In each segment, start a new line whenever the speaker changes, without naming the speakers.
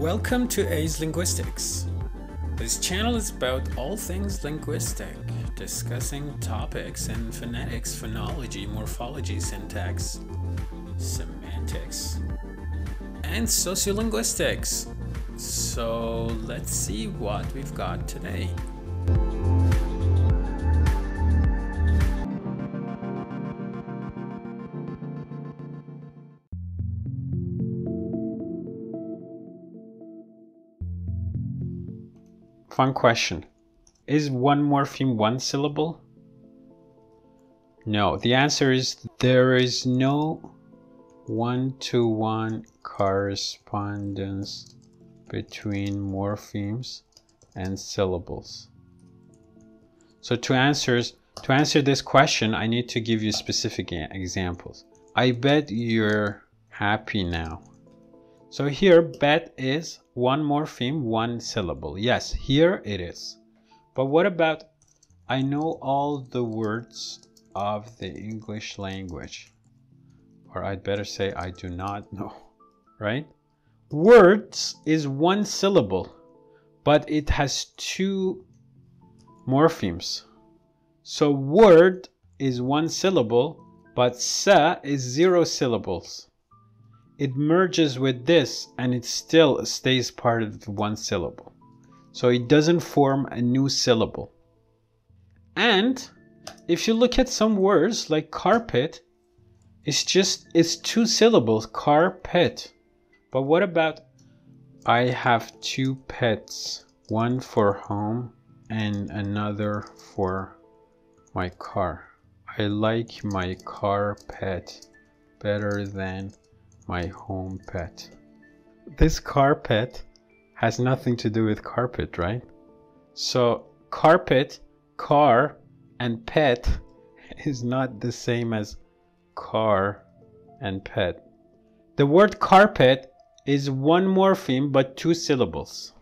Welcome to Aze Linguistics. This channel is about all things linguistic, discussing topics in phonetics, phonology, morphology, syntax, semantics, and sociolinguistics. So let's see what we've got today. Fun question. Is one morpheme one syllable? No, the answer is there is no one-to-one correspondence between morphemes and syllables. So to answer to answer this question, I need to give you specific examples. I bet you're happy now. So here bet is one morpheme, one syllable. Yes, here it is. But what about I know all the words of the English language? Or I'd better say I do not know, right? Words is one syllable, but it has two morphemes. So word is one syllable, but sa is zero syllables it merges with this and it still stays part of one syllable. So it doesn't form a new syllable. And if you look at some words like carpet, it's just, it's two syllables, carpet. But what about I have two pets, one for home and another for my car. I like my car pet better than my home pet. This carpet has nothing to do with carpet, right? So carpet, car, and pet is not the same as car and pet. The word carpet is one morpheme but two syllables.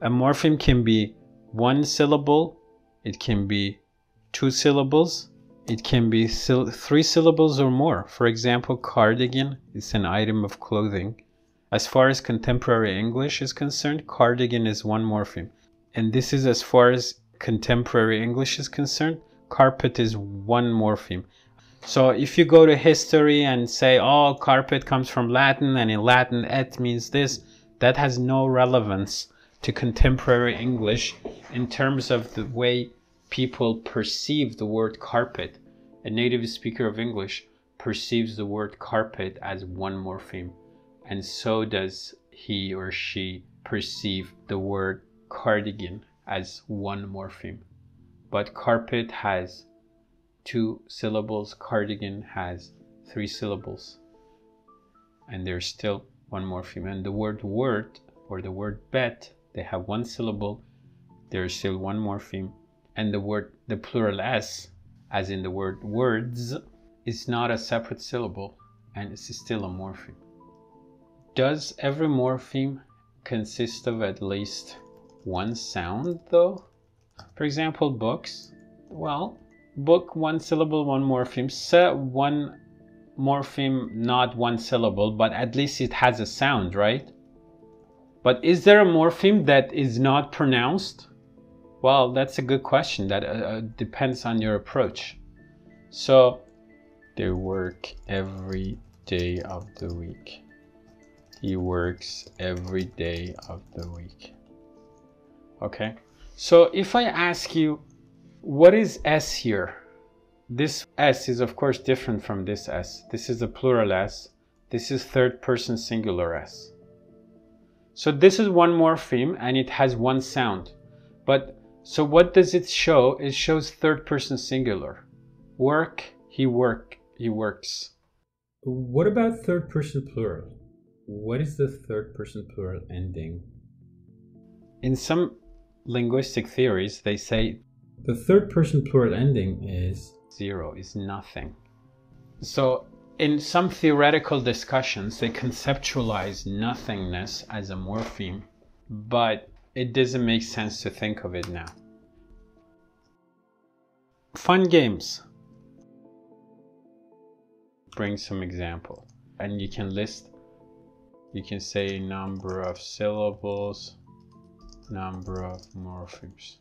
A morpheme can be one syllable, it can be two syllables, it can be three syllables or more. For example, cardigan is an item of clothing. As far as contemporary English is concerned, cardigan is one morpheme. And this is as far as contemporary English is concerned, carpet is one morpheme. So if you go to history and say, oh, carpet comes from Latin and in Latin et means this, that has no relevance to contemporary English in terms of the way people perceive the word carpet. A native speaker of English perceives the word carpet as one morpheme, and so does he or she perceive the word cardigan as one morpheme. But carpet has two syllables, cardigan has three syllables, and there's still one morpheme. And the word word or the word bet, they have one syllable, there's still one morpheme and the word the plural s as in the word words is not a separate syllable and it's still a morpheme. Does every morpheme consist of at least one sound though? For example books. Well book one syllable one morpheme. Se one morpheme not one syllable but at least it has a sound right? But is there a morpheme that is not pronounced well, that's a good question. That uh, uh, depends on your approach. So, they work every day of the week. He works every day of the week. Okay? So, if I ask you, what is S here? This S is, of course, different from this S. This is a plural S. This is third person singular S. So, this is one morpheme and it has one sound. But so what does it show? It shows third person singular. Work, he work, he works. What about third person plural? What is the third person plural ending? In some linguistic theories, they say the third person plural ending is zero, is nothing. So in some theoretical discussions, they conceptualize nothingness as a morpheme, but it doesn't make sense to think of it now. Fun games. Bring some example and you can list you can say number of syllables, number of morphemes.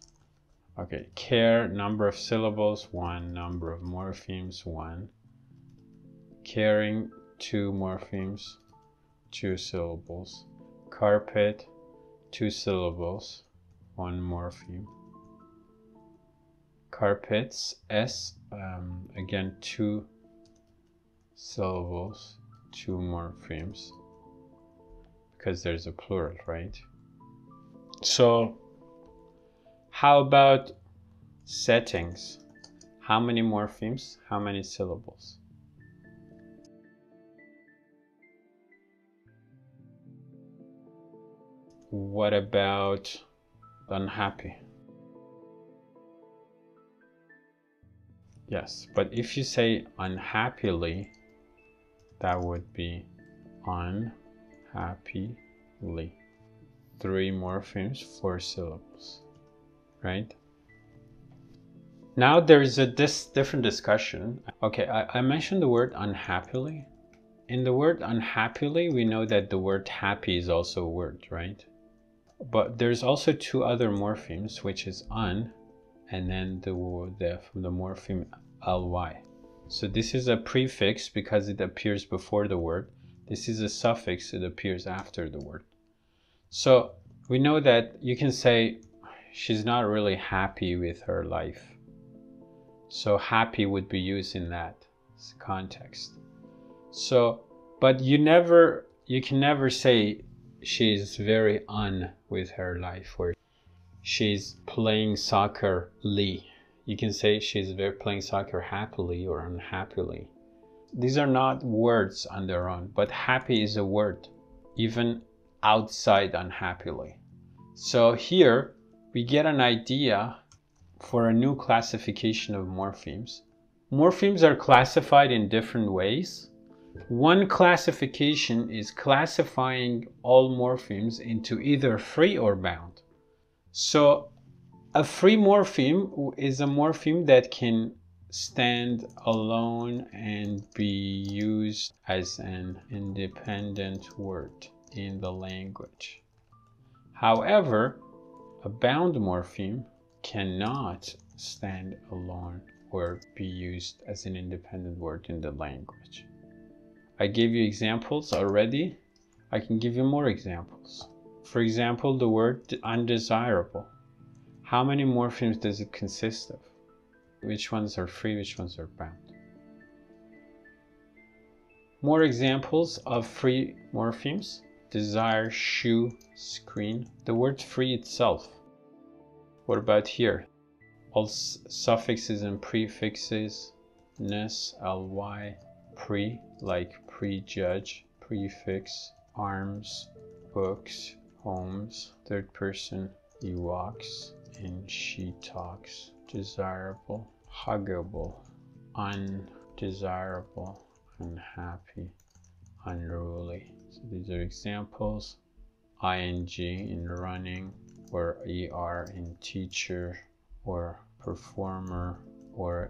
Okay, care, number of syllables, one, number of morphemes, one. Caring, two morphemes, two syllables. Carpet, two syllables, one morpheme. Carpets, S, um, again, two syllables, two morphemes, because there's a plural, right? So, how about settings? How many morphemes? How many syllables? What about unhappy? Yes, but if you say unhappily, that would be unhappily. Three morphemes, four syllables, right? Now there's a this different discussion. Okay, I, I mentioned the word unhappily. In the word unhappily, we know that the word happy is also a word, right? But there's also two other morphemes, which is un and then the, the, the morpheme ly. So this is a prefix because it appears before the word. This is a suffix, it appears after the word. So we know that you can say she's not really happy with her life. So happy would be used in that context. So, but you never, you can never say she's very un with her life or she's playing soccer lee you can say she's very playing soccer happily or unhappily. These are not words on their own, but happy is a word, even outside unhappily. So here we get an idea for a new classification of morphemes. Morphemes are classified in different ways. One classification is classifying all morphemes into either free or bound. So a free morpheme is a morpheme that can stand alone and be used as an independent word in the language. However, a bound morpheme cannot stand alone or be used as an independent word in the language. I gave you examples already. I can give you more examples. For example, the word undesirable. How many morphemes does it consist of? Which ones are free, which ones are bound? More examples of free morphemes. Desire, shoe, screen. The word free itself. What about here? All suffixes and prefixes. Ness, ly, pre, like prejudge, prefix, arms, books, homes, third person, he works, and she talks desirable, huggable, undesirable, unhappy, unruly. So these are examples. ing in running, or er in teacher, or performer, or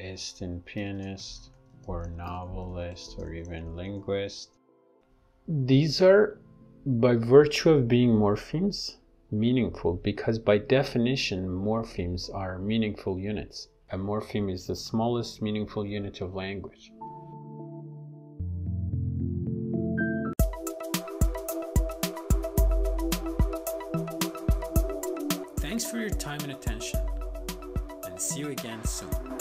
ist in pianist, or novelist, or even linguist. These are, by virtue of being morphemes, meaningful because by definition morphemes are meaningful units. A morpheme is the smallest meaningful unit of language. Thanks for your time and attention and see you again soon.